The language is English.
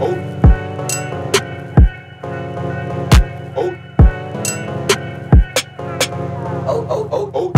oh, oh, oh, oh. oh, oh.